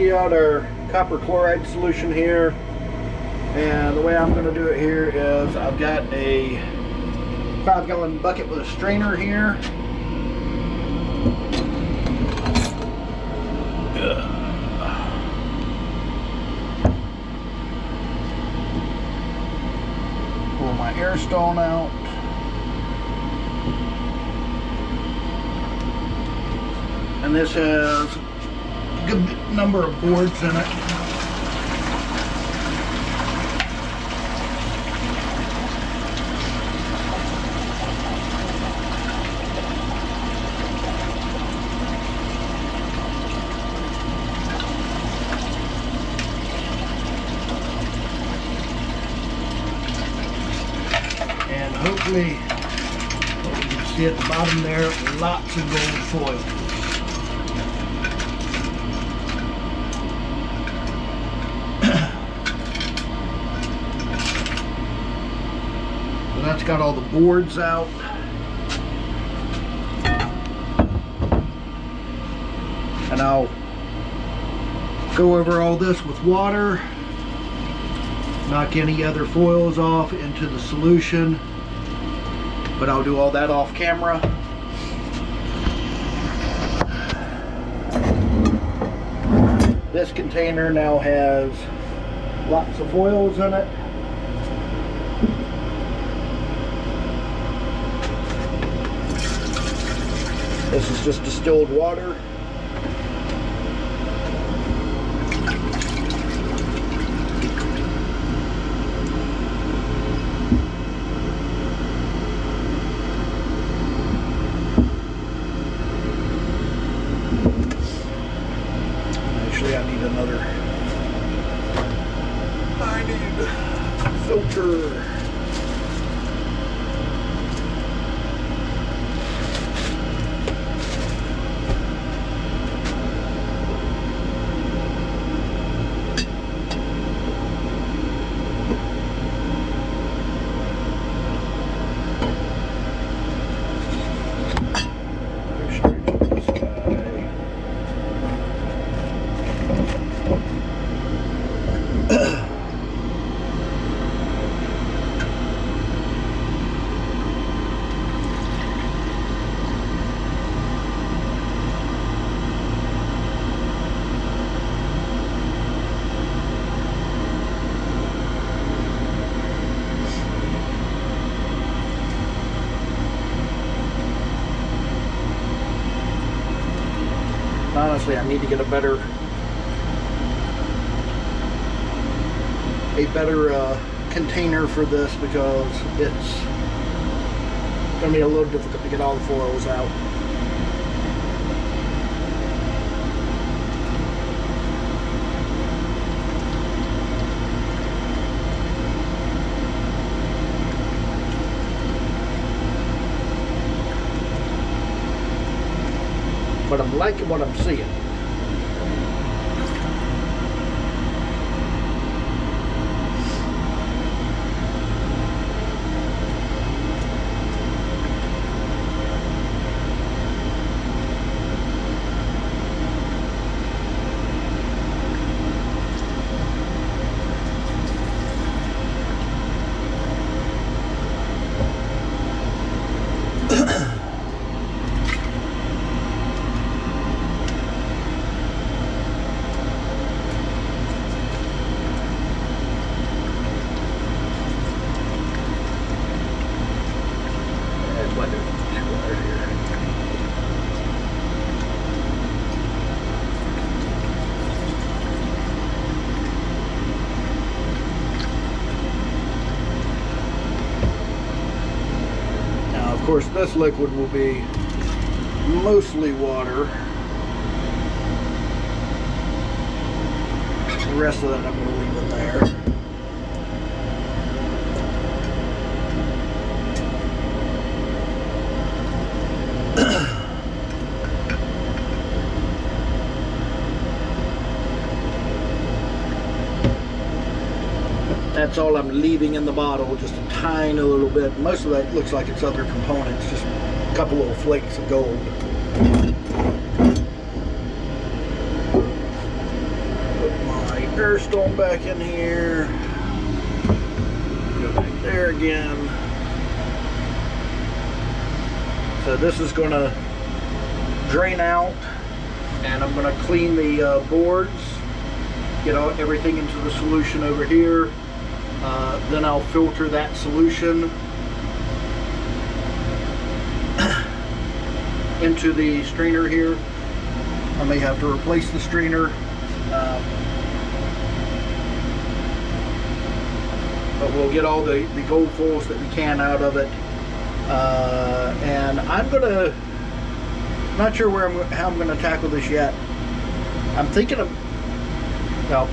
empty out our copper chloride solution here. And the way I'm going to do it here is I've got a five gallon bucket with a strainer here. Pull my air stone out. And this a good number of boards in it. And hopefully, you can see at the bottom there, lots of gold foil. That's got all the boards out. And I'll go over all this with water, knock any other foils off into the solution, but I'll do all that off camera. This container now has lots of foils in it. This is just distilled water. Actually, I need another. I need filter. Honestly, I need to get a better, a better uh, container for this because it's gonna be a little difficult to get all the foils out. I'm liking what I'm seeing. There's one, there's two right here. Now, of course, this liquid will be mostly water. The rest of that I'm going to leave in there. That's all I'm leaving in the bottle, just a tiny little bit. Most of that looks like it's other components, just a couple little flakes of gold. Air stone back in here. Go back there again. So this is going to drain out and I'm going to clean the uh, boards, get all, everything into the solution over here. Uh, then I'll filter that solution into the strainer here. I may have to replace the strainer. Um, but we'll get all the, the gold foils that we can out of it. Uh, and I'm gonna not sure where I'm how I'm gonna tackle this yet. I'm thinking of well,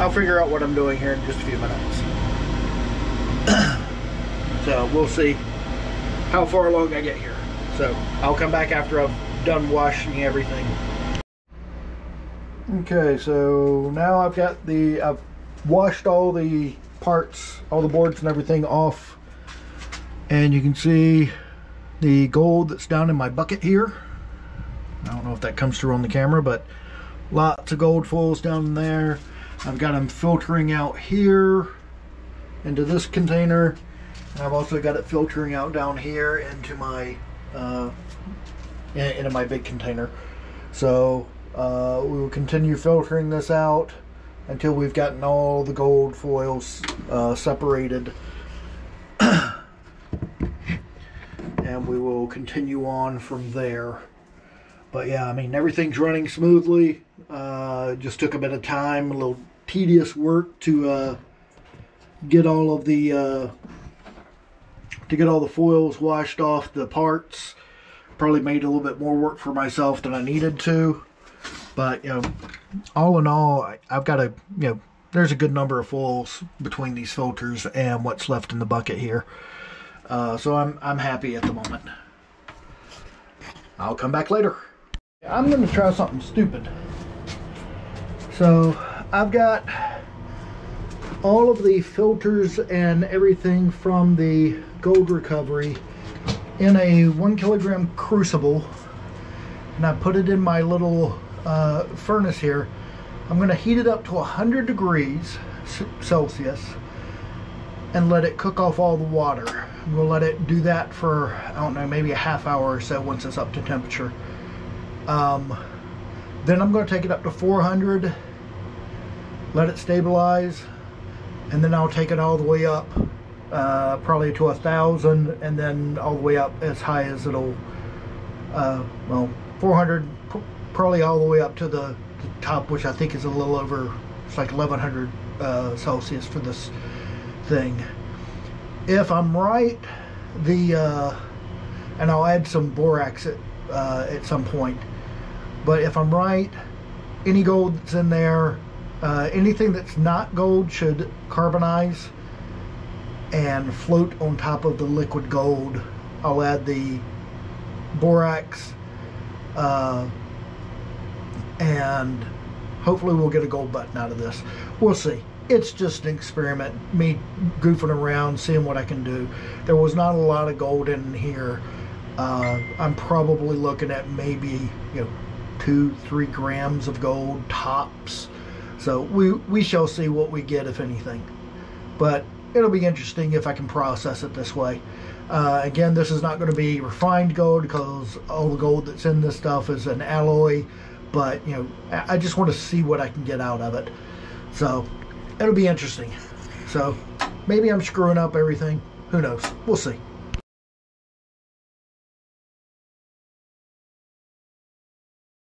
I'll figure out what I'm doing here in just a few minutes. so we'll see how far along I get here. So I'll come back after I've done washing everything. Okay, so now I've got the I've washed all the parts, all the boards and everything off and you can see the gold that's down in my bucket here I don't know if that comes through on the camera but lots of gold foils down there I've got them filtering out here into this container and I've also got it filtering out down here into my uh, into my big container so uh, we will continue filtering this out until we've gotten all the gold foils uh, separated and we will continue on from there. But yeah, I mean, everything's running smoothly. Uh, just took a bit of time, a little tedious work to uh, get all of the uh, to get all the foils washed off the parts. Probably made a little bit more work for myself than I needed to. But, you know, all in all, I've got a, you know, there's a good number of foils between these filters and what's left in the bucket here. Uh, so I'm, I'm happy at the moment. I'll come back later. I'm going to try something stupid. So I've got all of the filters and everything from the gold recovery in a one kilogram crucible and I put it in my little uh, furnace here. I'm going to heat it up to 100 degrees Celsius and let it cook off all the water. We'll let it do that for, I don't know, maybe a half hour or so once it's up to temperature. Um, then I'm going to take it up to 400, let it stabilize, and then I'll take it all the way up, uh, probably to a thousand, and then all the way up as high as it'll, uh, well, 400, probably all the way up to the, the, top, which I think is a little over, it's like 1100 uh, Celsius for this thing. If I'm right, the uh, and I'll add some borax at, uh, at some point. But if I'm right, any gold that's in there, uh, anything that's not gold should carbonize and float on top of the liquid gold. I'll add the borax uh, and hopefully we'll get a gold button out of this. We'll see it's just an experiment, me goofing around, seeing what I can do. There was not a lot of gold in here. Uh, I'm probably looking at maybe, you know, two, three grams of gold tops. So we, we shall see what we get, if anything. But it'll be interesting if I can process it this way. Uh, again, this is not going to be refined gold because all the gold that's in this stuff is an alloy. But, you know, I just want to see what I can get out of it. So it'll be interesting. So maybe I'm screwing up everything. Who knows? We'll see.